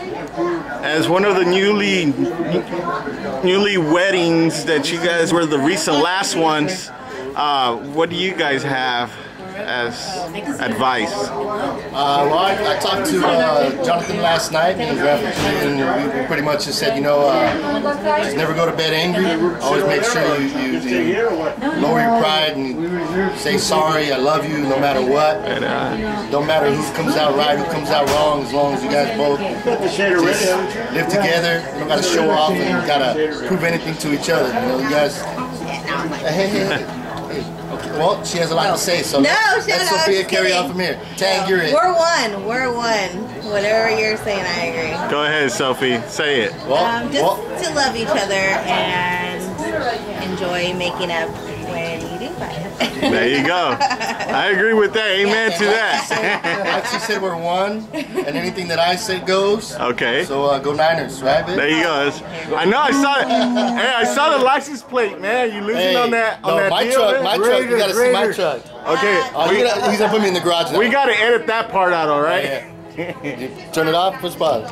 As one of the newly newly weddings that you guys were the recent last ones, uh, what do you guys have as advice? Uh, well, I, I talked to uh, Jonathan last night, and, we pretty much just said, you know, uh, just never go to bed angry. Always make sure you, you, you lower your pride and say sorry, I love you, no matter what. And, uh, Don't matter who comes out right, who comes out wrong, as long as you guys both just live together. You don't got to show off and you got to prove anything to each other. You know, you guys. Hey, hey, hey. Okay, well, she has a lot to say, so No, let, shut let up, Sophia carry on from here. Tag, you're it. We're one. We're one. Whatever you're saying, I agree. go ahead, Sophie, say it. Well, Um, just well, to love each other and enjoy making up when you do. There you go. I agree with that. Amen to that. like she said, we're one, and anything that I say goes. Okay. So uh, go Niners, right, babe? There you go. That's- I know. I saw it. Hey, I saw the license plate, man. You losing Hey, on that? On no, that my deal, truck, man? my truck. You gotta see my truck. Okay, Oh, we, you gotta, he's gonna put me in the garage. Now. we got to edit that part out, all right? Yeah. Turn it off. Push pause.